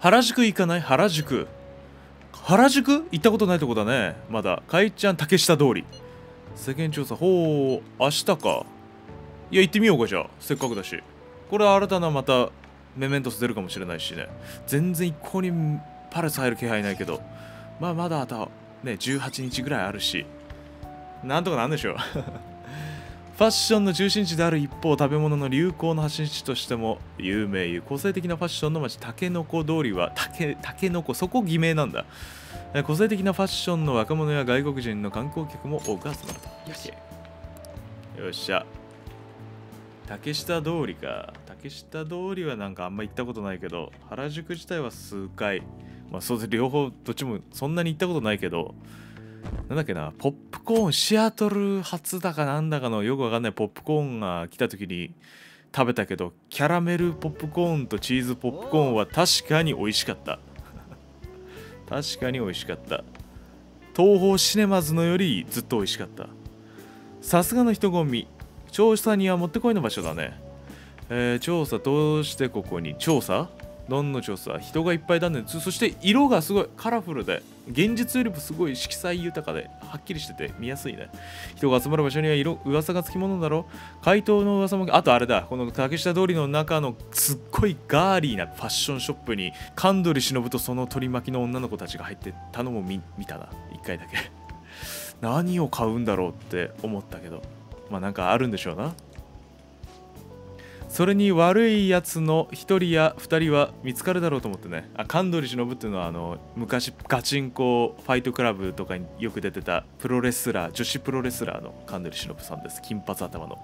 原宿行かない？原宿。原宿？行ったことないとこだね。まだ。かいちゃん竹下通り。世間調査。ほう明日か。いや行ってみようかじゃあ。せっかくだし。これは新たなまたメメントス出るかもしれないしね。全然一向にパレス入る気配ないけど。まあまだあとね18日ぐらいあるし。なんとかなんでしょう。ファッションの中心地である一方食べ物の流行の発信地としても有名個性的なファッションの街タケノコ通りはタケタケノコそこ偽名なんだ。個性的なファッションの若者や外国人の観光客も多く集まる。とよしよっしゃ。竹下通りか。竹下通りはなんかあんま行ったことないけど原宿自体は数回。まあそうです両方どっちもそんなに行ったことないけどなんだっけなポップコーンシアトル初だかなんだかのよくわかんないポップコーンが来た時に食べたけどキャラメルポップコーンとチーズポップコーンは確かに美味しかった。確かに美味しかった。東宝シネマズのよりずっと美味しかった。さすがの人混み。調査にはもってこいの場所だね。えー、調査どうしてここに？調査？何の調査人がいっぱいだね。そして色がすごいカラフルで現実よりもすごい色彩豊かではっきりしてて見やすいね。人が集まる場所には色噂がつきものだろ怪盗の噂もあとあれだ。この竹下通りの中のすっごいガーリーなファッションショップに神取忍とその取り巻きの女の子たちが入ってたのも見見たな。一回だけ。何を買うんだろうって思ったけど。まあなんかあるんでしょうな。それに悪いやつの1人や2人は見つかるだろうと思ってね。あ神取忍っていうのはあの昔ガチンコファイトクラブとかによく出てたプロレスラー女子プロレスラーの神取忍さんです。金髪頭の。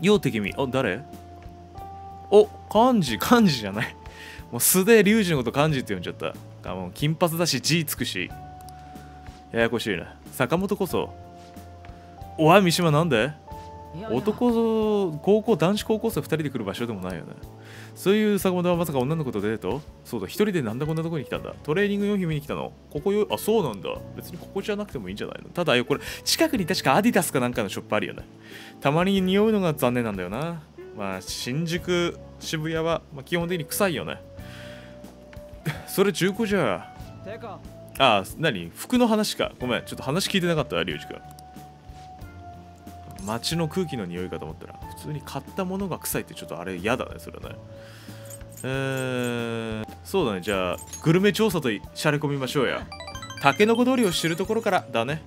ようてきみお誰？お漢字漢字じゃない。もう素で龍二のこと漢字って呼んじゃった。あもう金髪だし字つくし。ややこしいな。坂本こそ。おい三島なんで？男高校男子高校生2人で来る場所でもないよね。そういう坂本はまさか女の子とデート？そうだ一人でなんだこんなとこに来たんだ。トレーニング用品見に来たの？ここよあそうなんだ。別にここじゃなくてもいいんじゃないの？ただよこれ近くに確かアディダスかなんかのショップあるよね。たまに匂うのが残念なんだよな。まあ新宿渋谷は、まあ、基本的に臭いよね。それ中古じゃ。あ何？服の話か。ごめん。ちょっと話聞いてなかったリュウジ君街の空気の匂いかと思ったら普通に買ったものが臭いってちょっとあれ嫌だねそれね。えー、そうだね。じゃあグルメ調査としゃれ込みましょうや。タケノコ通りを知るところからだね。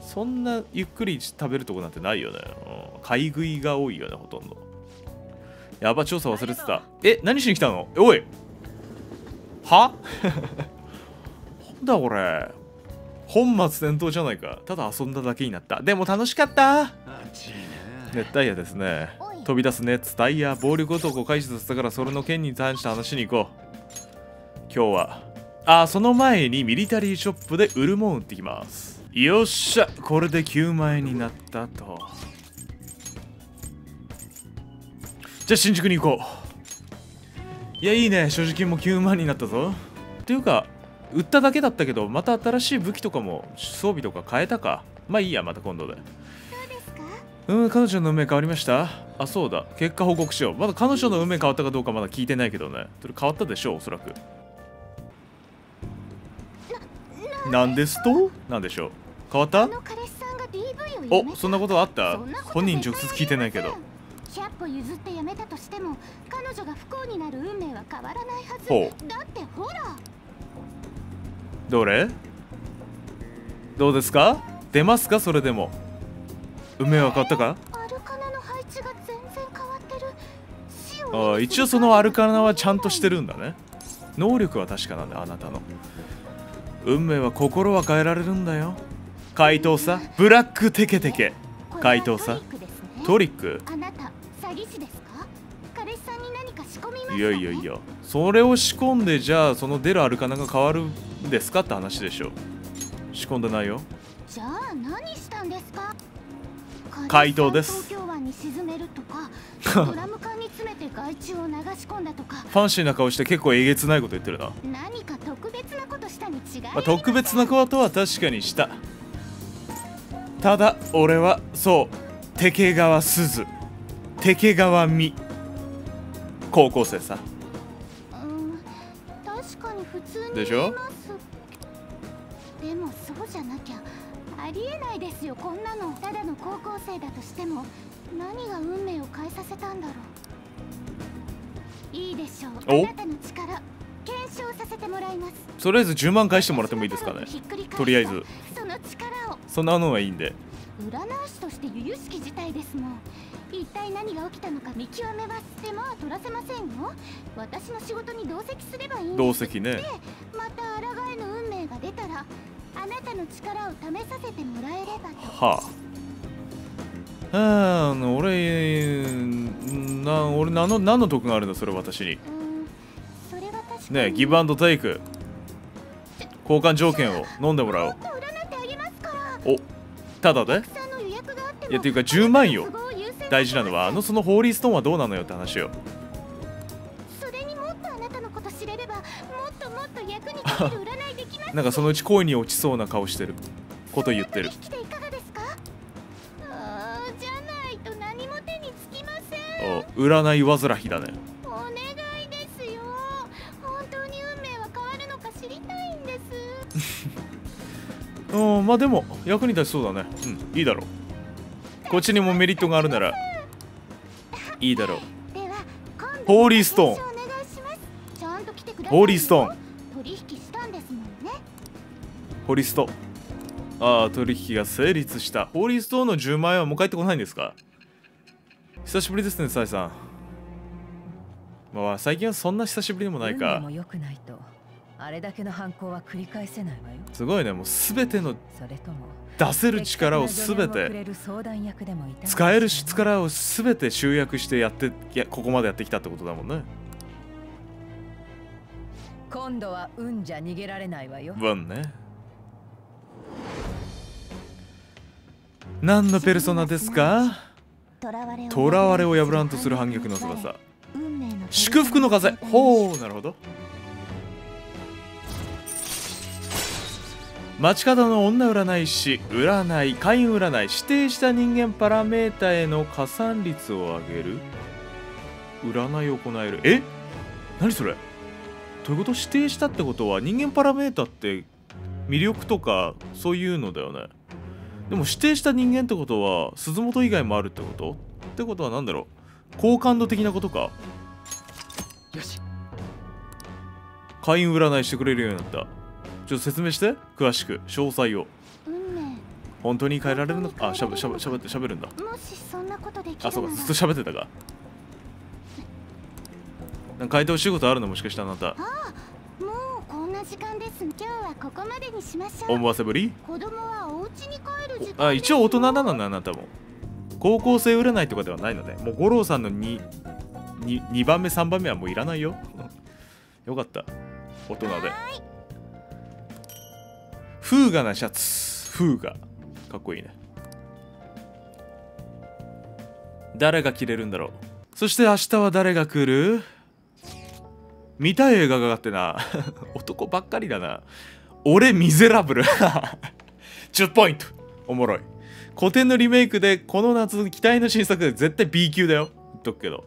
そんなゆっくり食べるとこなんてないよね、うん、買い食いが多いよねほとんど。やば調査忘れてた。え何しに来たの？おい！は？なんだこれ。本末転倒じゃないか。ただ遊んだだけになった。でも楽しかった。熱帯夜ですね。飛び出す熱帯夜暴力男を解除させたからそれの件に関して話しに行こう。今日はあその前にミリタリーショップで売るもん売ってきます。よっしゃこれで9万円になったと。じゃあ新宿に行こう。いやいいね。所持金も9万になったぞ。っていうか売っただけだったけどまた新しい武器とかも装備とか変えたか。まあいいやまた今度で。うん彼女の運命変わりました？あそうだ。結果報告しよう。まだ彼女の運命変わったかどうかまだ聞いてないけどね。それ変わったでしょうおそらく。なんですと？なんでしょう？変わった？おそんなことあった？本人直接聞いてないけど。100歩譲ってやめたとしても彼女が不幸になる運命は変わらないはず。だってほら。どれ？どうですか？出ますか？それでも運命は変わったか？あ一応そのアルカナはちゃんとしてるんだね。能力は確かなんだあなたの。運命は心は変えられるんだよ。怪盗さブラックテケテケ。怪盗さトリックいやいやいやそれを仕込んでじゃあその出るアルカナが変わるですかって話でしょ。仕込んでないよ。じゃあ何したんですか？回答です。ファンシーな顔して結構えげつないこと言ってるな。何か特別なことしたに違い、まあ、特別なことは確かにした。ただ俺はそう竹川鈴竹川美高校生さ普通にでしょ？でもそうじゃなきゃありえないですよこんなの。ただの高校生だとしても何が運命を変えさせたんだろう。いいでしょう。お？あなたの力検証させてもらいます。とりあえず10万返してもらってもいいですかね。とりあえず。その力を。そんなのはいいんで。占い師として由々しき事態ですもん。一体何が起きたのか見極めます手間は取らせませんよ。私の仕事に同席すればいい同席ね力を試させてもらえればと。はあ。あー俺な俺何の何の得があるんだそれ私に。ねえギブアンドテイク交換条件を飲んでもらおう。おただで？いやっていうか10万よ。大事なのはあのそのホーリーストーンはどうなのよって話よたのこと知れればもっともっと役に立てる占いできますなんかそのうち恋に落ちそうな顔してること言ってる。そんな取引でいかがですかじゃないと何も手につきません。お占い煩ひだね。お願いですよ。本当に運命は変わるのか知りたいんです。うんまあでも役に立ちそうだね。うんいいだろう。こっちにもメリットがあるならいいだろう。ホーリーストーンホーリーストーン。取引したんですもんね。ホリストああ取引が成立した。ホーリーストーンの10万円はもう帰ってこないんですか？久しぶりですねサイさん。まあ最近はそんな久しぶりでもないか。も良くないとあれだけの犯行は繰り返せないわよ。すごいねもう全てのそれとも出せる力を全て。使える力を全て集約してやっていやここまでやってきたってことだもんね今度は運じゃ逃げられないわよ。ワンね。何のペルソナですか？囚われを囚われを破らんとする反逆の翼。祝福の風。ほうなるほど。街角の女占い師占い会員占い指定した人間パラメータへの加算率を上げる。占いを行える。え？何それ？どういうこと？指定したってこと？は人間パラメータって魅力と？かそういうのだよねでも指定した人間ってこと？は鈴本以外もあるってこと？ってこと？は何だろう好感度的なこと？かよし会員占いしてくれるようになったちょっと？説明して詳しく詳細を本当に変えられるのかあしゃべしゃべしゃべってしゃべるんだもしそんなこと？できるあそうかずっと？喋ってたかなんか変えてほしいことあるのもしかしてあなた。もうこんな時間です。今日はここまでにしましょう。思わせぶり？子供はお家に帰る時間あ一応大人なのねあなたも。高校生占いとかではないのでもう五郎さんの 2, 2, 2番目3番目はもういらないよ。よかった。大人で。風雅なシャツ。風雅かっこいいね。誰が着れるんだろう。そして明日は誰が来る？見たい映画があってな。男ばっかりだな。俺ミゼラブル。10ポイント。おもろい。古典のリメイクでこの夏期待の新作で絶対 B 級だよ。言っとくけど。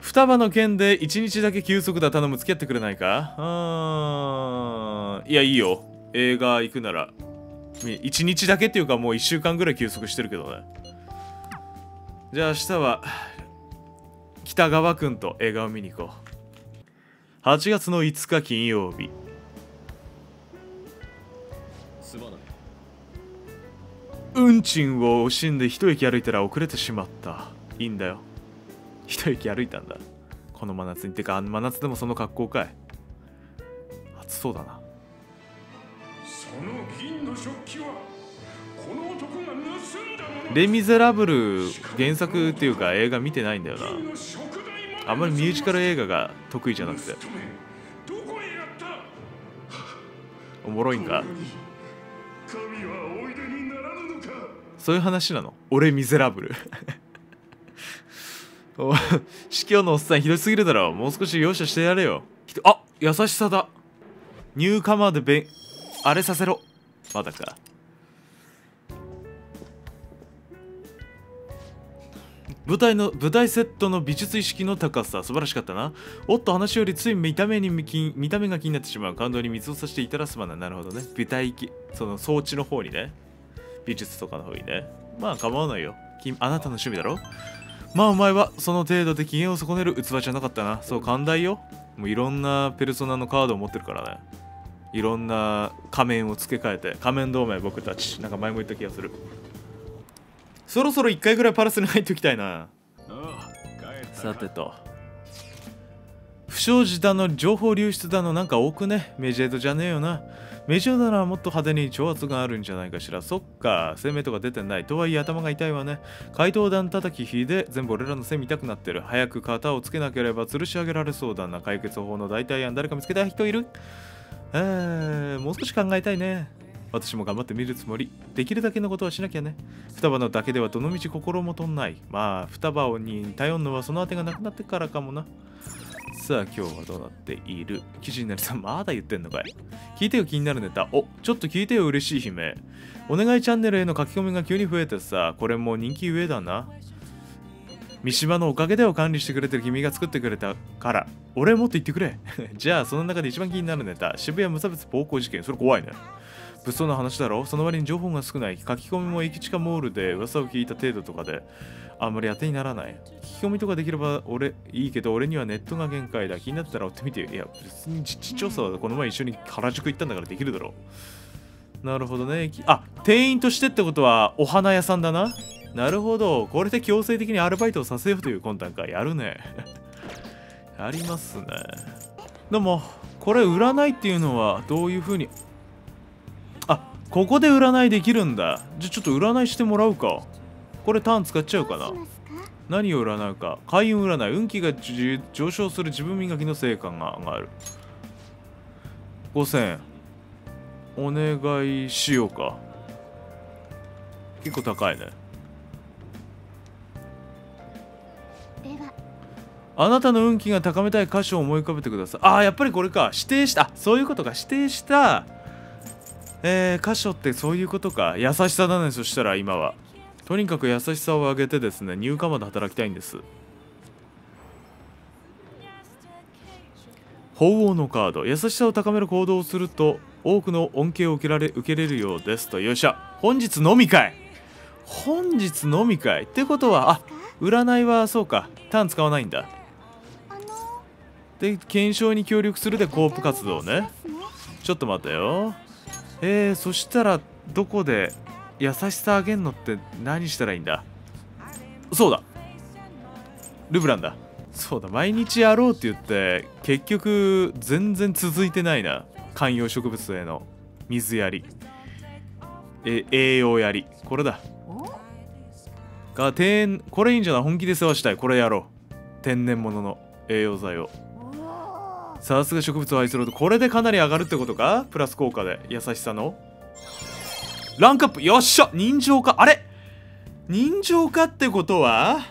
双葉の剣で1日だけ休息だ頼む。付き合ってくれないか？うんいやいいよ。映画行くなら。1日だけっていうかもう1週間ぐらい休息してるけどね。じゃあ明日は北川くんと映画を見に行こう。8月の5日金曜日。すまない運賃を惜しんで一駅歩いたら遅れてしまった。いいんだよ。一駅歩いたんだ。この真夏に。てか真夏でもその格好かい。暑そうだな。その銀の食器はこの男が盗んだレ・ミゼラブル原作っていうか映画見てないんだよなあんまりミュージカル映画が得意じゃなくて。おもろいんか？そういう話なの？俺ミゼラブル。司教のおっさんひどすぎるだろ。もう少し容赦してやれよ。ひとあ優しさだ。ニューカマーでべんあれさせろ。まだか。舞台の舞台セットの美術意識の高さ素晴らしかったな。おっと話よりつい見た目に見た目が気になってしまう。感動に水を差して至らすまな。いなるほどね。舞台その装置の方にね。美術とかの方にね。まあ構わないよ。あなたの趣味だろ。まあお前はその程度で機嫌を損ねる器じゃなかったな。そう寛大よ。もういろんなペルソナのカードを持ってるからね。いろんな仮面を付け替えて。仮面同盟僕たち。なんか前も言った気がする。そろそろ1回ぐらいパラスに入っておきたいな。さてと。不祥事だの情報流出だのなんか多くね？メジェードじゃねえよな。メジャーならもっと派手に挑発があるんじゃないかしら。そっか。生命とか出てない。とはいえ頭が痛いわね。怪盗団叩き火で全部俺らの背見たくなってる。早く型をつけなければ吊るし上げられそうだな。解決法の代替案誰か見つけた人いる？えー、もう少し考えたいね私も頑張ってみるつもり。できるだけのことはしなきゃね。双葉のだけではどのみち心もとんない。まあ双葉に頼るのはその当てがなくなってからかもな。さあ今日はどうなっている？記事になりさんまだ言ってんのかい。聞いてよ気になるネタ。おちょっと聞いてよ嬉しい悲鳴お願いチャンネルへの書き込みが急に増えてさこれも人気上だな。三島のおかげでを管理してくれてる君が作ってくれたから。俺もっと言ってくれ。じゃあその中で一番気になるネタ。渋谷無差別暴行事件。それ怖いね。物騒な話だろ？その割に情報が少ない。書き込みも駅近モールで噂を聞いた程度とかであんまり当てにならない。聞き込みとかできれば俺いいけど俺にはネットが限界だ。気になったら追ってみていや別に実地調査はこの前一緒に原宿行ったんだからできるだろう。なるほどね。あ店員としてってことはお花屋さんだな？なるほど。これで強制的にアルバイトをさせようという魂胆かやるね。やりますね。でもこれ占いっていうのはどういう風にあここで占いできるんだ。じゃあちょっと占いしてもらうか。これターン使っちゃうかな。何を占うか。開運占い。運気がじ上昇する。自分磨きの成果が上がる。5000円お願いしようか。結構高いね。あなたの運気が高めたい箇所を思い浮かべてください。ああやっぱりこれか。指定したあそういうことか。指定したえー、箇所ってそういうことか。優しさだねそしたら今は。とにかく優しさを上げてですね入荷まで働きたいんです。鳳凰のカード。優しさを高める行動をすると多くの恩恵を受けられ受けれるようですと。よっしゃ。本日のみ会本日のみ会ってことはあ占いはそうか。ターン使わないんだ。で検証に協力するでコープ活動ね。ちょっと待ってよ。えー、そしたらどこで優しさあげんのって何したらいいんだ？そうだ。ルブランだ。そうだ。毎日やろうって言って結局全然続いてないな。観葉植物への水やり。え栄養やり。これだ。が天これいいんじゃない？本気で世話したい。これやろう。天然物の栄養剤を。さすが植物を愛するとこれでかなり上がるってことか？プラス効果で。優しさの。ランクアップ。よっしゃ！人情化。あれ？人情化ってことは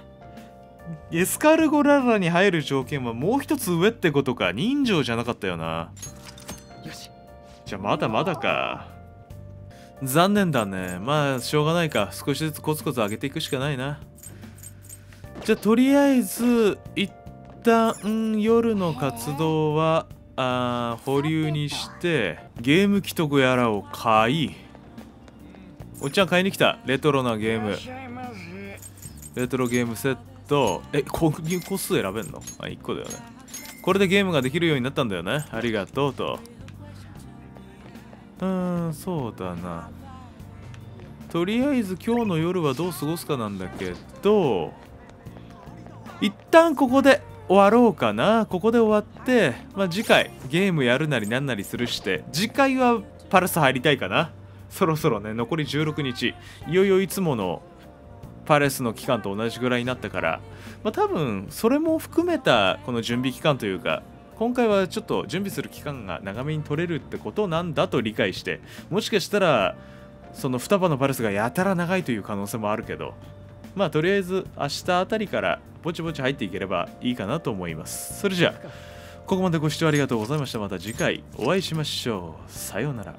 エスカルゴララに入る条件はもう一つ上ってことか？人情じゃなかったよな。よし。じゃあまだまだか。残念だね。まあしょうがないか。少しずつコツコツ上げていくしかないな。じゃあとりあえず一旦夜の活動はあ保留にしてゲーム機とやらを買いおっちゃん買いに来た。レトロなゲーム。レトロゲームセット。え購入個数選べんの？あ1個だよね。これでゲームができるようになったんだよね。ありがとうと。うーんそうだな。とりあえず今日の夜はどう過ごすかなんだけど一旦ここで終わろうかな。ここで終わって、まあ、次回ゲームやるなりなんなりするして次回はパルス入りたいかな。そろそろね残り16日。いよいよいつものパレスの期間と同じぐらいになったから、まあ、多分それも含めたこの準備期間というか今回はちょっと準備する期間が長めに取れるってことなんだと理解してもしかしたらその双葉のパレスがやたら長いという可能性もあるけどまあとりあえず明日あたりからぼちぼち入っていければいいかなと思います。それじゃあここまでご視聴ありがとうございました。また次回お会いしましょう。さようなら。